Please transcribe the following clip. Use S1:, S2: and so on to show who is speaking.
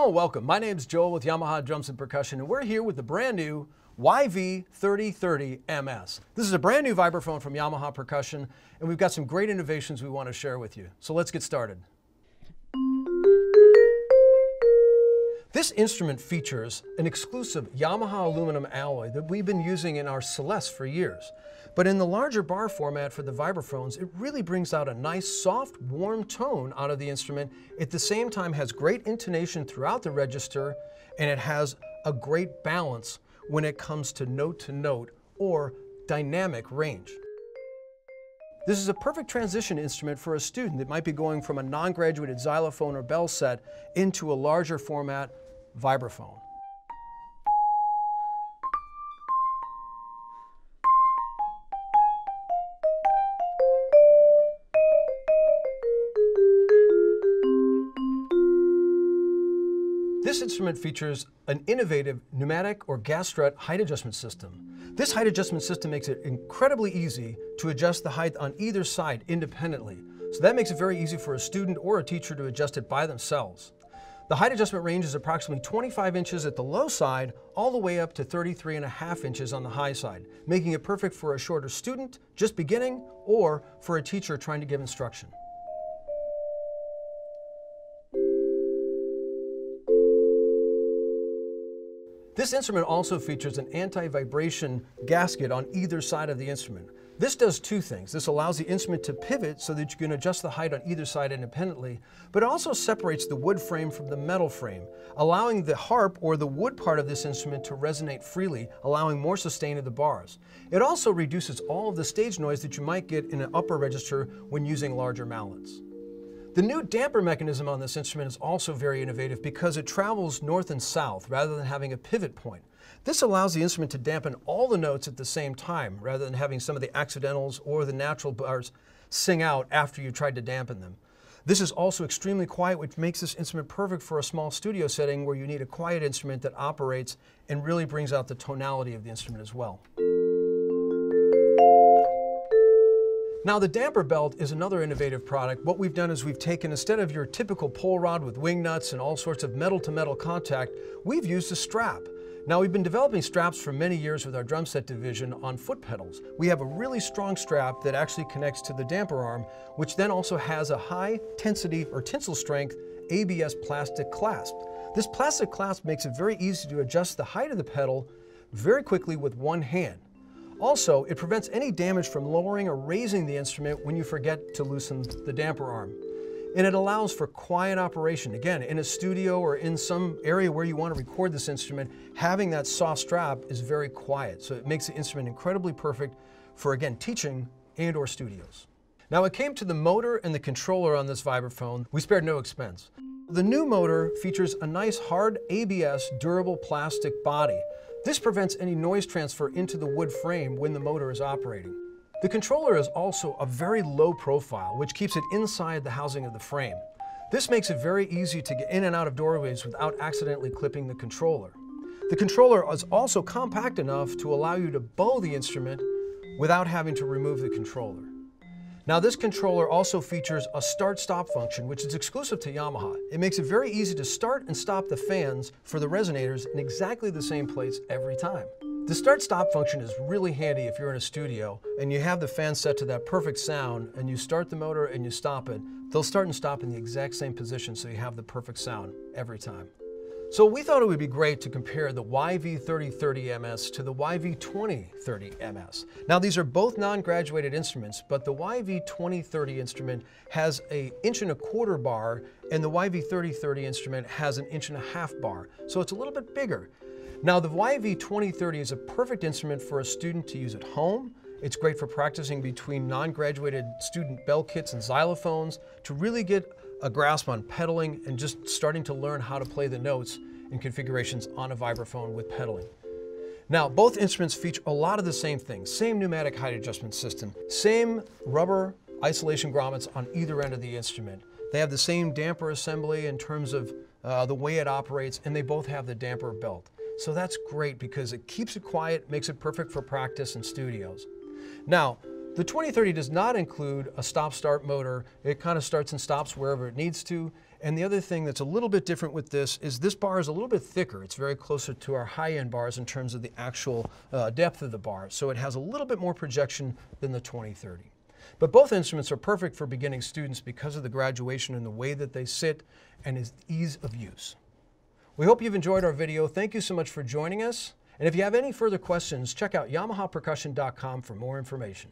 S1: Hello and welcome. My name is Joel with Yamaha Drums and Percussion, and we're here with the brand new YV3030MS. This is a brand new vibraphone from Yamaha Percussion, and we've got some great innovations we want to share with you. So let's get started. This instrument features an exclusive Yamaha aluminum alloy that we've been using in our Celeste for years. But in the larger bar format for the vibraphones, it really brings out a nice, soft, warm tone out of the instrument. At the same time has great intonation throughout the register, and it has a great balance when it comes to note to note or dynamic range. This is a perfect transition instrument for a student that might be going from a non-graduated xylophone or bell set into a larger format vibraphone. This instrument features an innovative pneumatic or gas strut height adjustment system. This height adjustment system makes it incredibly easy to adjust the height on either side independently. So that makes it very easy for a student or a teacher to adjust it by themselves. The height adjustment range is approximately 25 inches at the low side, all the way up to 33 and a half inches on the high side, making it perfect for a shorter student just beginning or for a teacher trying to give instruction. This instrument also features an anti-vibration gasket on either side of the instrument. This does two things. This allows the instrument to pivot so that you can adjust the height on either side independently, but it also separates the wood frame from the metal frame, allowing the harp or the wood part of this instrument to resonate freely, allowing more sustain of the bars. It also reduces all of the stage noise that you might get in an upper register when using larger mallets. The new damper mechanism on this instrument is also very innovative because it travels north and south rather than having a pivot point. This allows the instrument to dampen all the notes at the same time rather than having some of the accidentals or the natural bars sing out after you tried to dampen them. This is also extremely quiet, which makes this instrument perfect for a small studio setting where you need a quiet instrument that operates and really brings out the tonality of the instrument as well. Now the damper belt is another innovative product. What we've done is we've taken, instead of your typical pull rod with wing nuts and all sorts of metal to metal contact, we've used a strap. Now we've been developing straps for many years with our drum set division on foot pedals. We have a really strong strap that actually connects to the damper arm, which then also has a high tensity or tensile strength ABS plastic clasp. This plastic clasp makes it very easy to adjust the height of the pedal very quickly with one hand. Also, it prevents any damage from lowering or raising the instrument when you forget to loosen the damper arm. And it allows for quiet operation. Again, in a studio or in some area where you want to record this instrument, having that soft strap is very quiet. So it makes the instrument incredibly perfect for, again, teaching and or studios. Now it came to the motor and the controller on this vibraphone, we spared no expense. The new motor features a nice hard ABS durable plastic body this prevents any noise transfer into the wood frame when the motor is operating. The controller is also a very low profile, which keeps it inside the housing of the frame. This makes it very easy to get in and out of doorways without accidentally clipping the controller. The controller is also compact enough to allow you to bow the instrument without having to remove the controller. Now this controller also features a start-stop function, which is exclusive to Yamaha. It makes it very easy to start and stop the fans for the resonators in exactly the same place every time. The start-stop function is really handy if you're in a studio and you have the fan set to that perfect sound and you start the motor and you stop it, they'll start and stop in the exact same position so you have the perfect sound every time. So we thought it would be great to compare the YV3030MS to the YV2030MS. Now these are both non-graduated instruments, but the YV2030 instrument has an inch and a quarter bar and the YV3030 instrument has an inch and a half bar. So it's a little bit bigger. Now the YV2030 is a perfect instrument for a student to use at home, it's great for practicing between non-graduated student bell kits and xylophones to really get a grasp on pedaling and just starting to learn how to play the notes and configurations on a vibraphone with pedaling. Now, both instruments feature a lot of the same things. Same pneumatic height adjustment system, same rubber isolation grommets on either end of the instrument. They have the same damper assembly in terms of uh, the way it operates, and they both have the damper belt. So that's great because it keeps it quiet, makes it perfect for practice and studios. Now, the 2030 does not include a stop-start motor. It kind of starts and stops wherever it needs to. And the other thing that's a little bit different with this is this bar is a little bit thicker. It's very closer to our high-end bars in terms of the actual uh, depth of the bar. So it has a little bit more projection than the 2030. But both instruments are perfect for beginning students because of the graduation and the way that they sit and its ease of use. We hope you've enjoyed our video. Thank you so much for joining us. And if you have any further questions, check out yamahapercussion.com for more information.